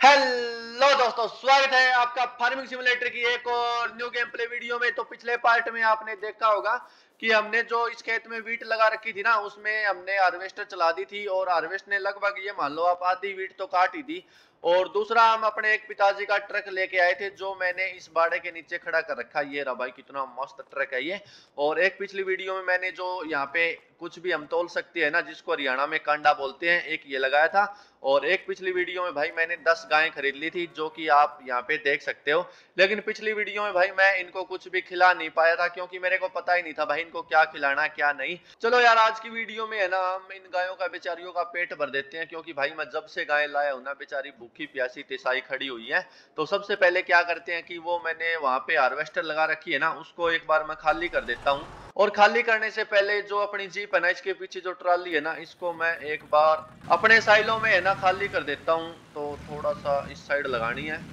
Hello दोस्तों, स्वागत है आपका फ़ार्मिंग सिमुलेटर की एक और न्यू गेम प्ले वीडियो में। तो पिछले पार्ट में आपने देखा होगा कि हमने जो इस खेत में वीट लगा रखी थी ना, उसमें हमने हार्वेस्टर चला दी थी और हार्वेस्ट ने लगभग ये मान लो आप आधी वीट तो काट ही दी और दूसरा हम अपने एक पिताजी का ट्रक लेके आए थे, जो मैंने इस बाड़े के नीचे खड़ा कर रखा। ये रहा भाई, कितना मस्त ट्रक है ये। और एक पिछली वीडियो में मैंने जो यहाँ पे कुछ भी हम तोल सकते हैं ना, जिसको हरियाणा में कांडा बोलते हैं, एक ये लगाया था। और एक पिछली वीडियो में भाई मैंने 10 गायें खरीद ली थी, जो कि आप यहाँ पे देख सकते हो। लेकिन पिछली वीडियो में भाई मैं इनको कुछ भी खिला नहीं पाया था, क्योंकि मेरे को पता ही नहीं था भाई इनको क्या खिलाना, क्या नहीं। चलो यार, आज की वीडियो में है ना, हम इन गायों का, बेचारियों का पेट भर देते हैं, क्योंकि भाई मैं जब से गाय लाया हूँ ना, बेचारी भूखी, प्यासी टिसाई खड़ी हुई है। तो सबसे पहले क्या करते हैं कि वो मैंने वहाँ पे हार्वेस्टर लगा रखी है ना, उसको एक बार मैं खाली कर देता हूँ। और खाली करने से पहले जो अपनी जीप है ना, इसके पीछे जो ट्राली है ना, इसको मैं एक बार अपने साइलों में है ना, खाली कर देता हूँ। तो थोड़ा सा इस साइड लगानी है।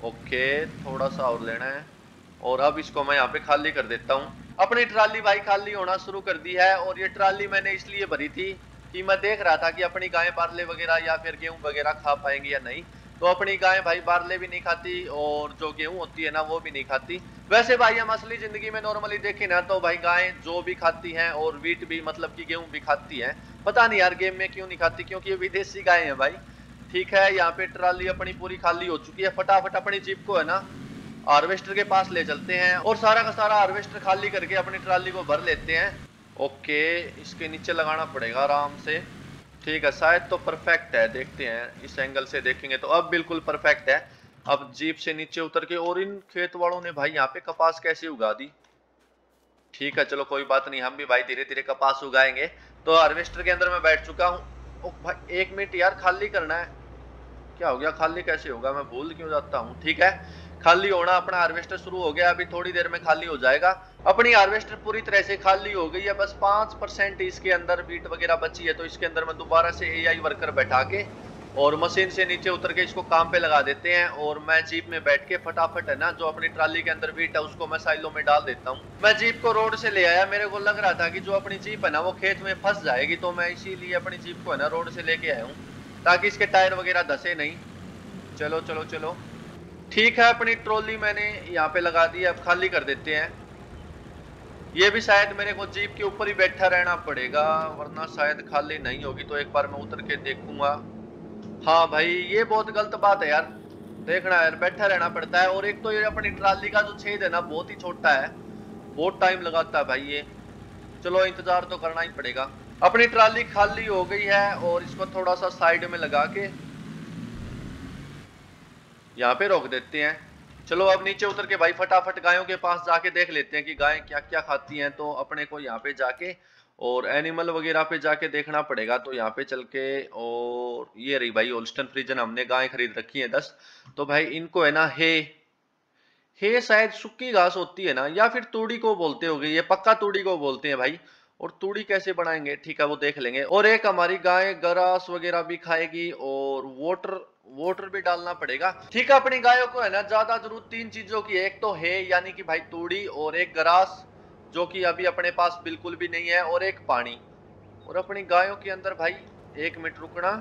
ओके थोड़ा सा और लेना है। और अब इसको मैं यहाँ पे खाली कर देता हूँ। अपनी ट्राली भाई खाली होना शुरू कर दी है और ये ट्राली मैंने इसलिए भरी थी कि मैं देख रहा था कि अपनी गायें पार्ले वगैरह या फिर गेहूँ वगैरह खा पाएँगी या नहीं। तो अपनी गाय भाई बारले भी नहीं खाती और जो गेहूँ होती है ना, वो भी नहीं खाती। वैसे भाई हम असली ज़िंदगी में नॉर्मली देखें ना तो भाई गाय जो भी खाती हैं और वीट भी मतलब कि गेहूँ भी खाती हैं, पता नहीं यार गेम में क्यों नहीं खाती, क्योंकि ये विदेशी गाय है भाई। ठीक है, यहाँ पे ट्राली अपनी पूरी खाली हो चुकी है, फटाफट अपनी जीप को है ना हार्वेस्टर के पास ले चलते हैं और सारा का सारा हार्वेस्टर खाली करके अपनी ट्राली को भर लेते हैं। ओके, इसके नीचे लगाना पड़ेगा आराम से। ठीक है, शायद तो परफेक्ट है, देखते हैं। इस एंगल से देखेंगे तो अब बिल्कुल परफेक्ट है। अब जीप से नीचे उतर के और इन खेत वालों ने भाई यहाँ पे कपास कैसे उगा दी? ठीक है, चलो कोई बात नहीं, हम भी भाई धीरे धीरे कपास उगाएँगे। तो हार्वेस्टर के अंदर मैं बैठ चुका हूँ। एक मिनट यार, खाली करना है। क्या हो गया, खाली कैसे होगा? मैं भूल क्यों जाता हूँ। ठीक है खाली होना, अपना हार्वेस्टर शुरू हो गया, अभी थोड़ी देर में खाली हो जाएगा। अपनी हार्वेस्टर पूरी तरह से खाली हो गई है, बस पाँच परसेंट इसके अंदर बीट वगैरह बची है तो इसके अंदर मैं दोबारा से एआई वर्कर बैठा के और मशीन से नीचे उतर के इसको काम पे लगा देते हैं और मैं जीप में बैठ के फटाफट है ना, जो अपनी ट्राली के अंदर बीट है, उसको मैं साइलों में डाल देता हूँ। मैं जीप को रोड से ले आया, मेरे को लग रहा था कि जो अपनी जीप है ना, वो खेत में फंस जाएगी तो मैं इसीलिए अपनी जीप को है ना रोड से लेके आया हूँ, ताकि इसके टायर वगैरह धसे नहीं। चलो चलो चलो। ठीक है, अपनी ट्रॉली मैंने यहाँ पे लगा दी, अब खाली कर देते हैं। ये भी शायद मेरे को जीप के ऊपर ही बैठा रहना पड़ेगा, वरना शायद खाली नहीं होगी तो एक बार मैं उतर के देखूँगा। हाँ भाई, ये बहुत गलत बात है यार। देखना यार, बैठा रहना पड़ता है, और एक तो ये अपनी ट्राली का जो छेद है ना, बहुत ही छोटा है। बहुत टाइम लगाता है भाई ये। चलो, इंतज़ार तो करना ही पड़ेगा। अपनी ट्राली खाली हो गई है, और इसको थोड़ा सा साइड में लगा के यहाँ पे रोक देते हैं। चलो अब नीचे उतर के भाई फटाफट गायों के पास जाके देख लेते हैं कि गायें क्या क्या खाती हैं तो अपने को यहाँ पे जाके और एनिमल वगैरह पे जाके देखना पड़ेगा। तो यहाँ पे चल के और ये रही भाई ओल्स्टन फ्रीजन, हमने गाय खरीद रखी है दस। तो भाई इनको है ना हे हे शायद सुक्की घास होती है ना, या फिर तूड़ी को बोलते हो ये पक्का तूड़ी को बोलते हैं भाई। और तूड़ी कैसे बनाएँगे? ठीक है, वो देख लेंगे। और एक हमारी गाय ग्रास वगैरह भी खाएगी और वोटर वोटर भी डालना पड़ेगा। ठीक है, अपनी गायों को है ना, ज़्यादा ज़रूरत तीन चीज़ों की, एक तो है, यानी कि भाई तूड़ी और एक ग्रास, जो कि अभी अपने पास बिल्कुल भी नहीं है, और एक पानी। और अपनी गायों के अंदर भाई, एक मिनट रुकना।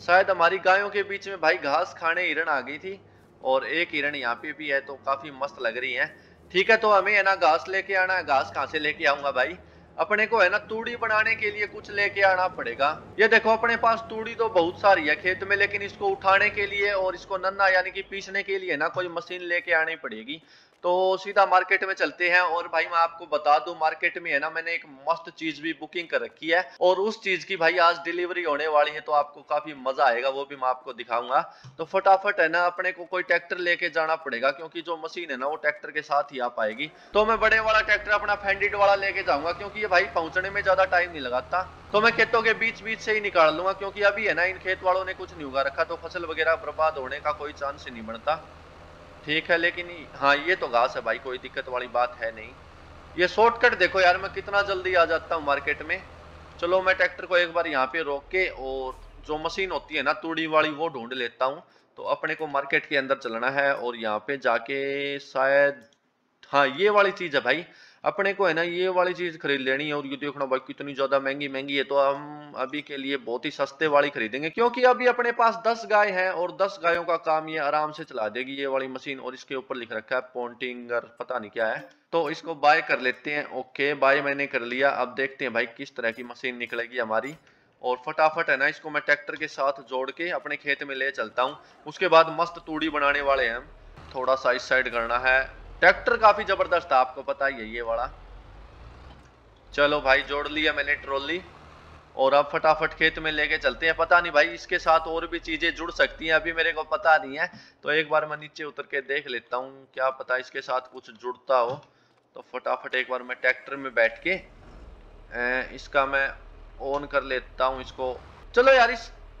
शायद हमारी गायों के बीच में भाई घास खाने हिरण आ गई थी, और एक हिरण यहाँ पे भी है तो काफ़ी मस्त लग रही है। ठीक है तो हमें है ना घास लेके आना है, घास कहाँ से लेके आऊँगा भाई? अपने को है ना तूड़ी बनाने के लिए कुछ लेके आना पड़ेगा। ये देखो, अपने पास तूड़ी तो बहुत सारी है खेत में, लेकिन इसको उठाने के लिए और इसको नन्ना यानी कि पीसने के लिए ना कोई मशीन लेके आनी पड़ेगी। तो सीधा मार्केट में चलते हैं और भाई मैं आपको बता दूँ, मार्केट में है ना, मैंने एक मस्त चीज़ भी बुकिंग कर रखी है और उस चीज़ की भाई आज डिलीवरी होने वाली है तो आपको काफ़ी मज़ा आएगा, वो भी मैं आपको दिखाऊँगा। तो फटाफट है ना, अपने को कोई ट्रैक्टर लेके जाना पड़ेगा, क्योंकि जो मशीन है ना, वो ट्रैक्टर के साथ ही आ पाएगी। तो मैं बड़े वाला ट्रैक्टर अपना फेंडिट वाला लेके जाऊँगा, क्योंकि ये भाई पहुँचने में ज़्यादा टाइम नहीं लगाता तो मैं खेतों के बीच बीच से ही निकाल लूँगा, क्योंकि अभी है ना, इन खेत वालों ने कुछ नहीं उगा रखा तो फ़सल वगैरह बर्बाद होने का कोई चांस नहीं बनता। ठीक है, लेकिन हाँ ये तो घास है भाई, कोई दिक्कत वाली बात है नहीं। ये शॉर्टकट देखो यार, मैं कितना जल्दी आ जाता हूँ मार्केट में। चलो, मैं ट्रैक्टर को एक बार यहाँ पे रोक के और जो मशीन होती है ना, तूड़ी वाली, वो ढूंढ लेता हूँ। तो अपने को मार्केट के अंदर चलना है और यहाँ पे जाके शायद हाँ ये वाली चीज़ है भाई। अपने को है ना ये वाली चीज़ खरीद लेनी है और ये देखना भाई कितनी ज़्यादा महँगी महँगी है तो हम अभी के लिए बहुत ही सस्ते वाली खरीदेंगे, क्योंकि अभी अपने पास दस गाय है और दस गायों का काम ये आराम से चला देगी ये वाली मशीन और इसके ऊपर लिख रखा है पोन्टिंगर पता नहीं क्या है तो इसको बाय कर लेते हैं ओके बाय मैंने कर लिया, अब देखते हैं भाई किस तरह की मशीन निकलेगी हमारी, और फटाफट है ना इसको मैं ट्रैक्टर के साथ जोड़ के अपने खेत में ले चलता हूँ, उसके बाद मस्त तूड़ी बनाने वाले हैं थोड़ा सा इस साइड करना है ट्रैक्टर काफ़ी ज़बरदस्त है आपको पता ही है ये वाला। चलो भाई, जोड़ लिया मैंने ट्रॉली और अब फटाफट खेत में लेके चलते हैं। पता नहीं भाई, इसके साथ और भी चीज़ें जुड़ सकती हैं, अभी मेरे को पता नहीं है। तो एक बार मैं नीचे उतर के देख लेता हूँ, क्या पता इसके साथ कुछ जुड़ता हो। तो फटाफट एक बार मैं ट्रैक्टर में बैठ के इसका मैं ऑन कर लेता हूँ इसको। चलो यार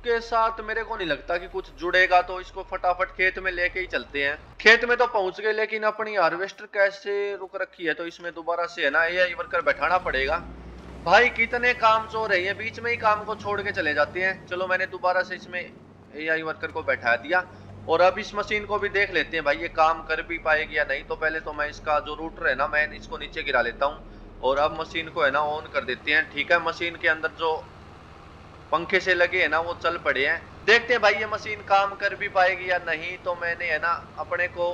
इसके साथ मेरे को नहीं लगता कि कुछ जुड़ेगा तो इसको फटाफट खेत में लेके ही चलते हैं। खेत में तो पहुँच गए, लेकिन अपनी हार्वेस्टर कैसे रुक रखी है तो इसमें दोबारा से है ना ए वर्कर बैठाना पड़ेगा। भाई, कितने काम चो रही है बीच में ही काम को छोड़ के चले जाते हैं। चलो, मैंने दोबारा से इसमें एआई वर्कर को बैठा दिया, और अब इस मशीन को भी देख लेते हैं, भाई, ये काम कर भी पाएगी या नहीं। तो पहले तो मैं इसका जो रूटर है ना, मैं इसको नीचे गिरा लेता हूँ, और अब मशीन को है ना ऑन कर देते हैं। ठीक है मशीन के अंदर जो पंखे से लगे है ना, वो चल पड़े हैं। देखते हैं भाई ये मशीन काम कर भी पाएगी या नहीं। तो मैंने है ना, अपने को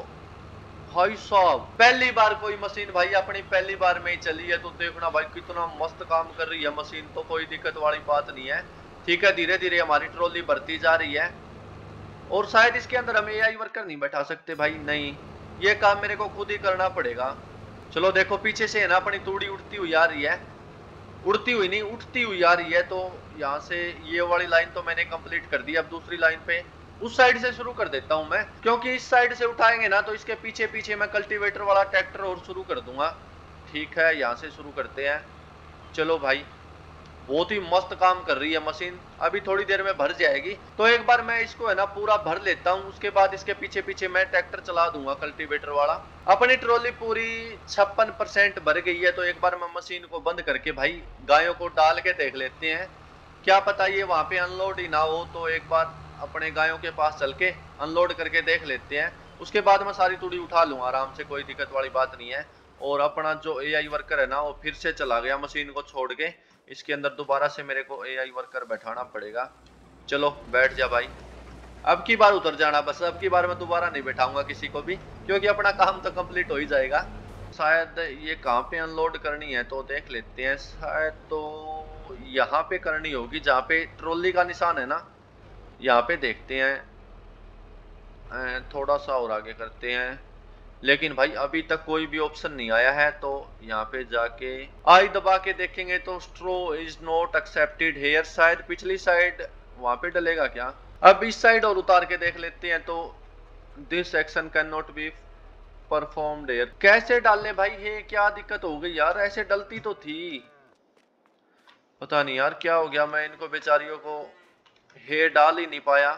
भाई साहब पहली बार कोई मशीन भाई अपनी पहली बार में ही चली है। तो देखना भाई, कितना मस्त काम कर रही है मशीन। तो कोई दिक्कत वाली बात नहीं है। ठीक है धीरे धीरे हमारी ट्रॉली बढ़ती जा रही है। और शायद इसके अंदर हम ए वर्कर नहीं बैठा सकते भाई। नहीं, ये काम मेरे को खुद ही करना पड़ेगा। चलो देखो, पीछे से है ना, अपनी तूड़ी उठती हुई आ रही है। उड़ती हुई नहीं, उठती हुई आ रही है। तो यहाँ से ये वाली लाइन तो मैंने कंप्लीट कर दी, अब दूसरी लाइन पे उस साइड से शुरू कर देता हूँ मैं। क्योंकि इस साइड से उठाएँगे ना तो इसके पीछे पीछे मैं कल्टीवेटर वाला ट्रैक्टर और शुरू कर दूँगा। ठीक है, यहाँ से शुरू करते हैं। चलो भाई, बहुत ही मस्त काम कर रही है मशीन अभी थोड़ी देर में भर जाएगी। तो एक बार मैं इसको है ना, पूरा भर लेता हूँ। उसके बाद इसके पीछे पीछे मैं ट्रैक्टर चला दूँगा कल्टीवेटर वाला। अपनी ट्रॉली पूरी छप्पन परसेंट भर गई है तो एक बार मैं मशीन को बंद करके भाई गायों को डाल के देख लेते हैं। क्या पता ये वहाँ पे अनलोड ही ना हो तो एक बार अपने गायों के पास चल के अनलोड करके देख लेते हैं। उसके बाद मैं सारी तूड़ी उठा लूँ, आराम से कोई दिक्कत वाली बात नहीं है। और अपना जो एआई वर्कर है ना, वो फिर से चला गया मशीन को छोड़ के। इसके अंदर दोबारा से मेरे को एआई वर्कर बैठाना पड़ेगा। चलो, बैठ जा भाई। अब की बार उतर जाना, बस अब की बार मैं दोबारा नहीं बैठाऊँगा किसी को भी, क्योंकि अपना काम तो कंप्लीट हो ही जाएगा। शायद ये कहाँ पे अनलोड करनी है तो देख लेते हैं, शायद तो यहाँ पे करनी होगी, जहाँ पे ट्रॉली का निशान है ना, यहाँ पे देखते हैं। थोड़ा सा और आगे करते हैं। लेकिन भाई, अभी तक कोई भी ऑप्शन नहीं आया है तो यहाँ पे जाके आई दबा के देखेंगे तो straw is not accepted here side पिछली साइड वहाँ पे डलेगा क्या? अब इस साइड और उतार के देख लेते हैं तो this action can not be performed here कैसे डालने भाई? ये क्या दिक्कत हो गई यार? ऐसे डलती तो थी। पता नहीं यार क्या हो गया, मैं इनको बेचारियों को हे डाल ही नहीं पाया।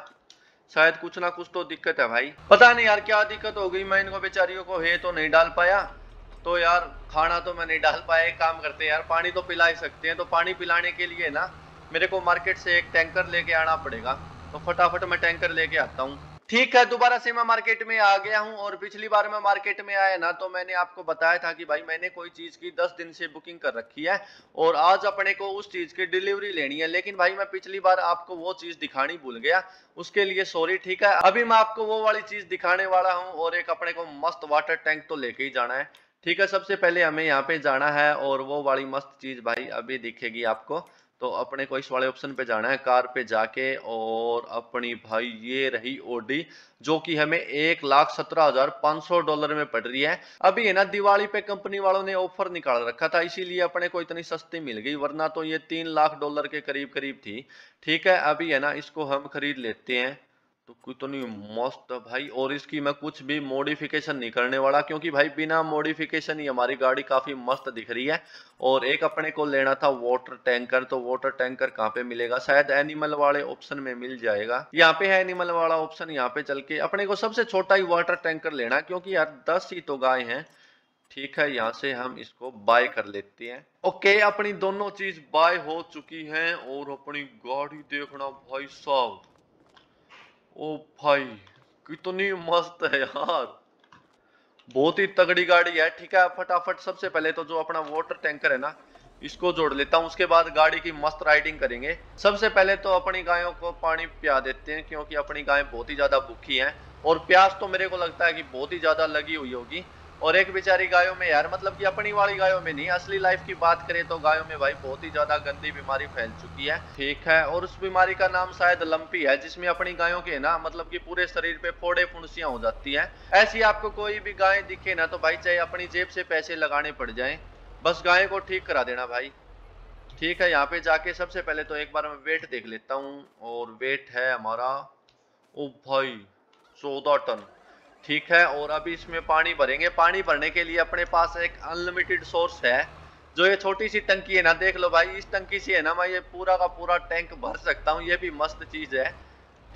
शायद कुछ ना कुछ तो दिक्कत है भाई। पता नहीं यार क्या दिक्कत हो गई, मैं इनको बेचारियों को हे तो नहीं डाल पाया। तो यार खाना तो मैं नहीं डाल पाया, एक काम करते हैं यार, पानी तो पिला ही सकते हैं। तो पानी पिलाने के लिए ना, मेरे को मार्केट से एक टैंकर लेके आना पड़ेगा। तो फटाफट मैं टैंकर लेके आता हूँ। ठीक है, दोबारा से मैं मार्केट में आ गया हूँ और पिछली बार मैं मार्केट में आया ना तो मैंने आपको बताया था कि भाई मैंने कोई चीज़ की दस दिन से बुकिंग कर रखी है और आज अपने को उस चीज़ की डिलीवरी लेनी है। लेकिन भाई मैं पिछली बार आपको वो चीज़ दिखानी भूल गया, उसके लिए सॉरी ठीक है? अभी मैं आपको वो वाली चीज़ दिखाने वाला हूँ और एक अपने को मस्त वाटर टैंक तो लेके ही जाना है, ठीक है? सबसे पहले हमें यहाँ पे जाना है और वो वाली मस्त चीज़ भाई अभी दिखेगी आपको। तो अपने को इस वाले ऑप्शन पे जाना है, कार पे जाके और अपनी भाई ये रही ओडी जो कि हमें एक लाख सत्रह हज़ार पाँच सौ डॉलर में पड़ रही है। अभी है ना, दिवाली पे कंपनी वालों ने ऑफ़र निकाल रखा था, इसीलिए अपने को इतनी सस्ती मिल गई, वरना तो ये तीन लाख डॉलर के करीब करीब थी। ठीक है, अभी है ना, इसको हम खरीद लेते हैं। तो कितनी मस्त भाई। और इसकी मैं कुछ भी मॉडिफिकेशन नहीं करने वाला, क्योंकि भाई बिना मॉडिफिकेशन ही हमारी गाड़ी काफ़ी मस्त दिख रही है। और एक अपने को लेना था वाटर टैंकर तो वाटर टैंकर कहाँ पे मिलेगा? शायद एनिमल वाले ऑप्शन में मिल जाएगा। यहाँ पे है एनिमल वाला ऑप्शन यहाँ पे चल के अपने को सबसे छोटा ही वाटर टैंकर लेना, क्योंकि यार दस ही तो गाय है। ठीक है, यहाँ से हम इसको बाय कर लेते हैं। ओके अपनी दोनों चीज़ बाय हो चुकी है, और अपनी गाड़ी देखना भाई साहब। ओ भाई, कितनी मस्त है यार। बहुत ही तगड़ी गाड़ी है, ठीक है, फटाफट सबसे पहले तो जो अपना वाटर टैंकर है ना, इसको जोड़ लेता हूँ, उसके बाद गाड़ी की मस्त राइडिंग करेंगे। सबसे पहले तो अपनी गायों को पानी पिया देते हैं, क्योंकि अपनी गायें बहुत ही ज़्यादा भूखी हैं, और प्यास तो मेरे को लगता है कि बहुत ही ज़्यादा लगी हुई होगी। और एक बेचारी गायों में यार मतलब कि अपनी वाली गायों में नहीं, असली लाइफ की बात करें तो गायों में भाई बहुत ही ज़्यादा गंदी बीमारी फैल चुकी है। ठीक है, और उस बीमारी का नाम शायद लंपी है, जिसमें अपनी गायों के ना मतलब कि पूरे शरीर पे फोड़े फुंसियाँ हो जाती हैं। ऐसी आपको कोई भी गाय दिखे ना तो भाई चाहे अपनी जेब से पैसे लगाने पड़ जाए, बस गाय को ठीक करा देना भाई। ठीक है, यहाँ पे जाके सबसे पहले तो एक बार मैं वेट देख लेता हूँ, और वेट है हमारा, ओ भाई, चौदह टन। ठीक है, और अभी इसमें पानी भरेंगे। पानी भरने के लिए अपने पास एक अनलिमिटेड सोर्स है, जो ये छोटी सी टंकी है ना, देख लो भाई, इस टंकी से है ना, मैं ये पूरा का पूरा टैंक भर सकता हूँ, ये भी मस्त चीज़ है।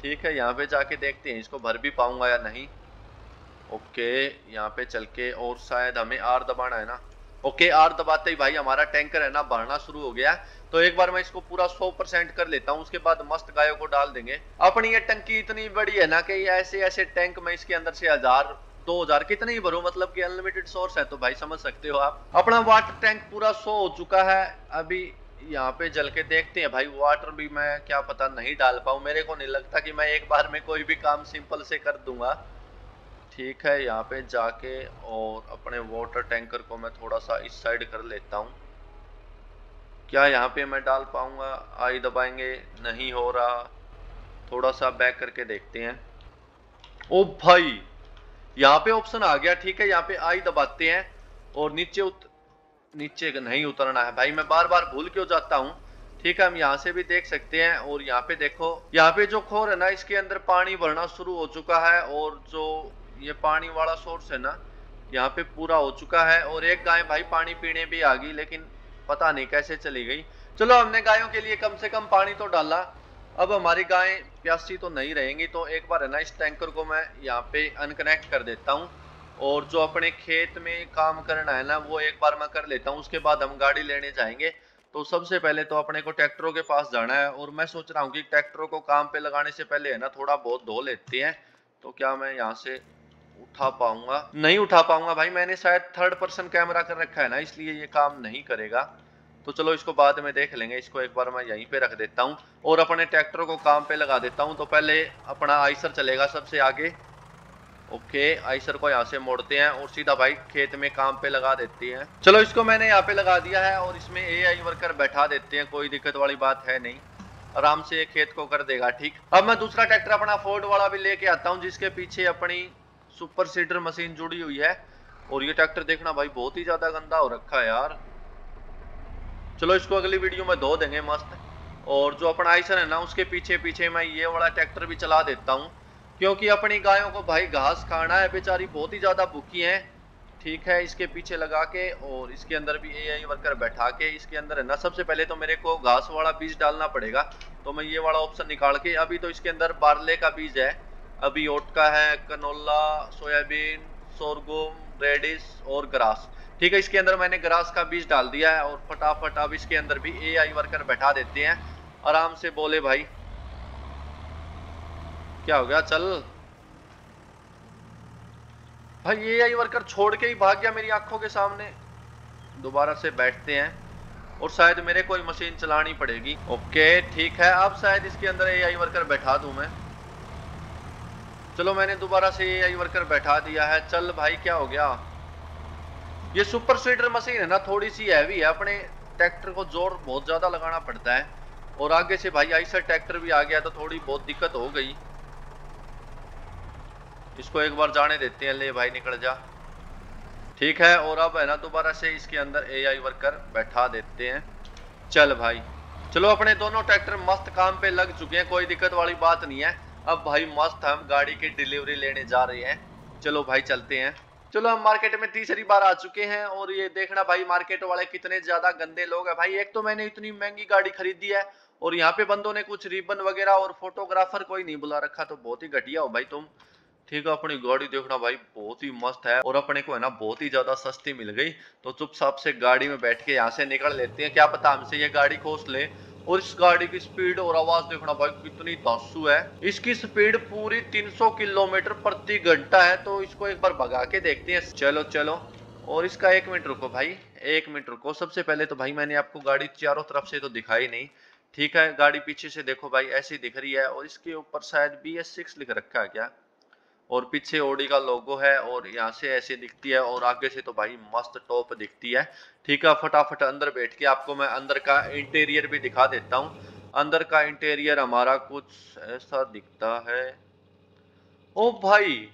ठीक है, यहाँ पे जाके देखते हैं, इसको भर भी पाऊँगा या नहीं। ओके, यहाँ पे चल के, और शायद हमें आर दबाना है ना। ओके, आर दबाते ही भाई हमारा टैंकर है ना, भरना शुरू हो गया। तो एक बार मैं इसको पूरा सौ परसेंट कर लेता हूँ, उसके बाद मस्त गायों को डाल देंगे। अपनी ये टंकी इतनी बड़ी है ना कि ऐसे ऐसे टैंक मैं इसके अंदर से हज़ार, दो हज़ार, कितने ही भरू मतलब कि अनलिमिटेड सोर्स है तो भाई समझ सकते हो आप। अपना वाटर टैंक पूरा सो हो चुका है, अभी यहाँ पे जल के देखते हैं। भाई वाटर भी मैं क्या पता नहीं डाल पाऊँ, मेरे को नहीं लगता कि मैं एक बार में कोई भी काम सिंपल से कर दूँगा। ठीक है, यहाँ पे जाके और अपने वाटर टैंकर को मैं थोड़ा सा इस साइड कर लेता हूँ। क्या यहाँ पे मैं डाल पाऊँगा? आई दबाएँगे। नहीं हो रहा। थोड़ा सा बैक करके देखते हैं। ओ भाई! यहाँ पे ऑप्शन आ गया, ठीक है। यहाँ पे आई दबाते हैं। और नीचे उत... नीचे नहीं उतरना है। भाई, मैं बार बार भूल क्यों जाता हूँ? ठीक है, हम यहाँ से भी देख सकते हैं। और यहाँ पे देखो, यहाँ पे जो खोर है ना, इसके अंदर पानी भरना शुरू हो चुका है। और जो ये पानी वाला सोर्स है ना, यहाँ पे पूरा हो चुका है। और एक गाय भाई पानी पीने भी आ गई, लेकिन पता नहीं कैसे चली गई। चलो, हमने गायों के लिए कम से कम पानी तो डाला। अब हमारी गाय प्यासी तो नहीं रहेंगी तो एक बार है ना, इस टैंकर को मैं यहाँ पे अनकनेक्ट कर देता हूँ। और जो अपने खेत में काम करना है ना, वो एक बार मैं कर लेता हूँ। उसके बाद हम गाड़ी लेने जाएँगे। तो सबसे पहले तो अपने को ट्रैक्टरों के पास जाना है। और मैं सोच रहा हूँ कि ट्रैक्टरों को काम पे लगाने से पहले है ना, थोड़ा बहुत धो लेते हैं। तो क्या मैं यहाँ से उठा पाऊँगा। नहीं उठा पाऊँगा भाई, मैंने शायद थर्ड पर्सन कैमरा कर रखा है ना, इसलिए ये काम नहीं करेगा। तो चलो इसको बाद में देख लेंगे, इसको एक बार मैं यहीं पे रख देता हूँ और अपने ट्रैक्टर को काम पे लगा देता हूँ। तो पहले अपना आइसर चलेगा सबसे आगे। ओके, आइसर को यहाँ से मोड़ते हैं और सीधा भाई खेत में काम पे लगा देते हैं। चलो इसको मैंने यहाँ पे लगा दिया है और इसमें ए आई वर्कर बैठा देते हैं, कोई दिक्कत वाली बात है नहीं। आराम से खेत को कर देगा, ठीक। अब मैं दूसरा ट्रैक्टर अपना फोर्ड वाला भी लेके आता हूँ, जिसके पीछे अपनी सुपर सीडर मशीन जुड़ी हुई है और ये ट्रैक्टर देखना भाई बहुत ही ज़्यादा गंदा हो रखा है यार। चलो इसको अगली वीडियो में धो देंगे मस्त। और जो अपना आइसन है ना, उसके पीछे पीछे मैं ये वाला ट्रैक्टर भी चला देता हूँ, क्योंकि अपनी गायों को भाई घास खाना है, बेचारी बहुत ही ज़्यादा भूखी है। ठीक है, इसके पीछे लगा के और इसके अंदर भी ए आई वर्कर बैठा के, इसके अंदर है ना, सबसे पहले तो मेरे को घास वाला बीज डालना पड़ेगा तो मैं ये वाला ऑप्शन निकाल के, अभी तो इसके अंदर बारले का बीज है। अभी ओट का है, कनोला, सोयाबीन, सोरगुम, रेडिस और ग्रास। ठीक है, इसके अंदर मैंने ग्रास का बीज डाल दिया है और फटाफट अब इसके अंदर भी ए आई वर्कर बैठा देते हैं। आराम से बोले भाई। क्या हो गया? चल। भाई ए आई वर्कर छोड़ के ही भाग गया मेरी आँखों के सामने। दोबारा से बैठते हैं और शायद मेरे कोई मशीन चलानी पड़ेगी। ओके, ठीक है। अब शायद इसके अंदर ए आई वर्कर बैठा दूँ मैं। चलो मैंने दोबारा से आई वर्कर बैठा दिया है। चल भाई, क्या हो गया? ये सुपर सीडर मशीन है ना थोड़ी सी हैवी है। अपने ट्रैक्टर को ज़ोर बहुत ज़्यादा लगाना पड़ता है। और आगे से भाई, ऐसा ट्रैक्टर भी आ गया तो थोड़ी बहुत दिक्कत हो गई। इसको एक बार जाने देते हैं। ले भाई, निकल जा। ठीक है, और अब है ना, दोबारा से इसके अंदर एआई वर्कर बैठा देते हैं। चल भाई। चलो, अपने दोनों ट्रैक्टर मस्त काम पे लग चुके हैं। कोई दिक्कत वाली बात नहीं है। अब भाई मस्त हम गाड़ी की डिलीवरी लेने जा रहे हैं। चलो भाई चलते हैं। चलो हम मार्केट में तीसरी बार आ चुके हैं और ये देखना भाई मार्केट वाले कितने ज़्यादा गंदे लोग हैं। भाई एक तो मैंने इतनी महँगी गाड़ी खरीदी है और यहाँ पे बंदों ने कुछ रिबन वगैरह और फोटोग्राफर कोई नहीं बुला रखा तो बहुत ही घटिया हो भाई तुम। ठीक है, अपनी गाड़ी देखना भाई, बहुत ही मस्त है और अपने को है ना बहुत ही ज़्यादा सस्ती मिल गई। तो चुपचाप से गाड़ी में बैठ के यहाँ से निकल लेते हैं। क्या पता हमसे ये गाड़ी खोस ले। और इस गाड़ी की स्पीड और आवाज़ देखना भाई कितनी दासू है। इसकी स्पीड पूरी 300 किलोमीटर प्रति घंटा है तो इसको एक बार भगा के देखते हैं। चलो चलो। और इसका एक मिनट रुको भाई, एक मिनट रुको। सबसे पहले तो भाई मैंने आपको गाड़ी चारों तरफ़ से तो दिखाई नहीं। ठीक है, गाड़ी पीछे से देखो भाई, ऐसी दिख रही है। और इसके ऊपर शायद बी एस सिक्स लिख रखा है क्या? और पीछे ओडी का लोगो है और यहाँ से ऐसे दिखती है और आगे से तो भाई मस्त टॉप दिखती है। ठीक है, फटाफट अंदर बैठ के आपको मैं अंदर का इंटीरियर भी दिखा देता हूँ। अंदर का इंटीरियर हमारा कुछ ऐसा दिखता है। ओ भाई,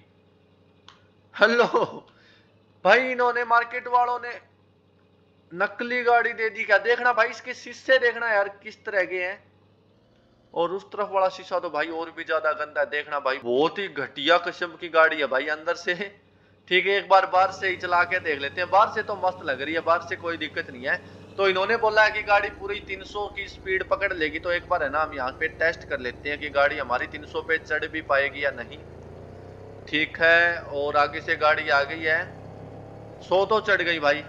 हेलो, भाई इन्होंने मार्केट वालों ने नकली गाड़ी दे दी क्या? देखना भाई, इसके शीशे देखना यार, किस तरह के हैं। और उस तरफ़ वाला शीशा तो भाई और भी ज़्यादा गंदा है, देखना भाई। बहुत ही घटिया किस्म की गाड़ी है भाई, अंदर से। ठीक है, एक बार बाहर से ही चला के देख लेते हैं। बाहर से तो मस्त लग रही है, बाहर से कोई दिक्कत नहीं है। तो इन्होंने बोला है कि गाड़ी पूरी 300 की स्पीड पकड़ लेगी तो एक बार है ना हम यहाँ पे टेस्ट कर लेते हैं कि गाड़ी हमारी 300 पे चढ़ भी पाएगी या नहीं। ठीक है, और आगे से गाड़ी आ गई है। सौ तो चढ़ गई भाई।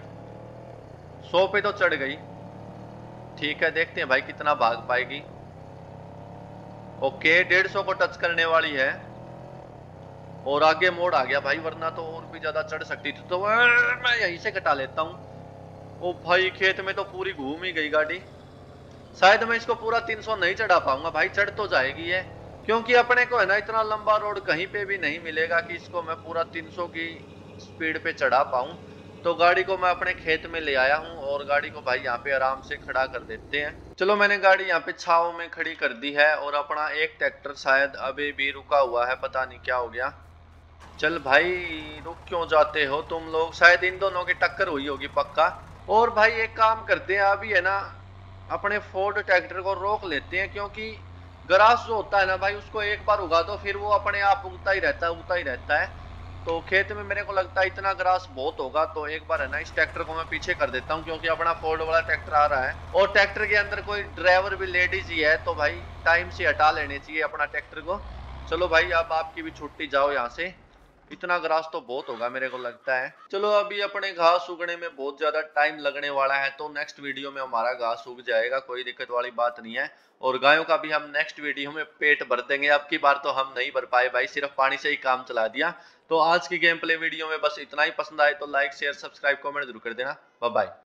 सौ पे तो चढ़ गई। ठीक है, देखते हैं भाई कितना भाग पाएगी। ओके, डेढ़ सौ को टच करने वाली है। और आगे मोड़ आ गया भाई, वरना तो और भी ज़्यादा चढ़ सकती थी। तो मैं यहीं से कटा लेता हूँ। ओ भाई, खेत में तो पूरी घूम ही गई गाड़ी। शायद मैं इसको पूरा 300 नहीं चढ़ा पाऊँगा। भाई, चढ़ तो जाएगी है क्योंकि अपने को है ना, इतना लंबा रोड कहीं पे भी नहीं मिलेगा कि इसको मैं पूरा 300 की स्पीड पे चढ़ा पाऊँ। तो गाड़ी को मैं अपने खेत में ले आया हूँ और गाड़ी को भाई यहाँ पे आराम से खड़ा कर देते हैं। चलो मैंने गाड़ी यहाँ पे छाव में खड़ी कर दी है और अपना एक ट्रैक्टर शायद अभी भी रुका हुआ है, पता नहीं क्या हो गया। चल भाई, रुक क्यों जाते हो तुम लोग? शायद इन दोनों की टक्कर हुई होगी पक्का। और भाई एक काम करते हैं, अभी है ना, अपने फोर्ड ट्रैक्टर को रोक लेते हैं, क्योंकि ग्रास जो होता है ना भाई, उसको एक बार उगा दो, फिर वो अपने आप उगता ही रहता है, उगता ही रहता है। तो खेत में मेरे को लगता है इतना ग्रास बहुत होगा तो एक बार है ना, इस ट्रैक्टर को मैं पीछे कर देता हूँ, क्योंकि अपना फोर्ड वाला ट्रैक्टर आ रहा है। और ट्रैक्टर के अंदर कोई ड्राइवर भी, लेडीज़ ही है तो भाई टाइम से हटा लेने चाहिए अपना ट्रैक्टर को। चलो भाई, अब आपकी भी छुट्टी, जाओ यहाँ से। इतना ग्रास तो बहुत होगा मेरे को लगता है। चलो, अभी अपने घास उगने में बहुत ज़्यादा टाइम लगने वाला है तो नेक्स्ट वीडियो में हमारा घास उग जाएगा, कोई दिक्कत वाली बात नहीं है। और गायों का भी हम नेक्स्ट वीडियो में पेट भर देंगे। अब की बार तो हम नहीं भर पाए भाई, सिर्फ़ पानी से ही काम चला दिया। तो आज की गेम प्ले वीडियो में बस इतना ही पसंद आए तो लाइक शेयर सब्सक्राइब कमेंट ज़रूर कर देना। बाय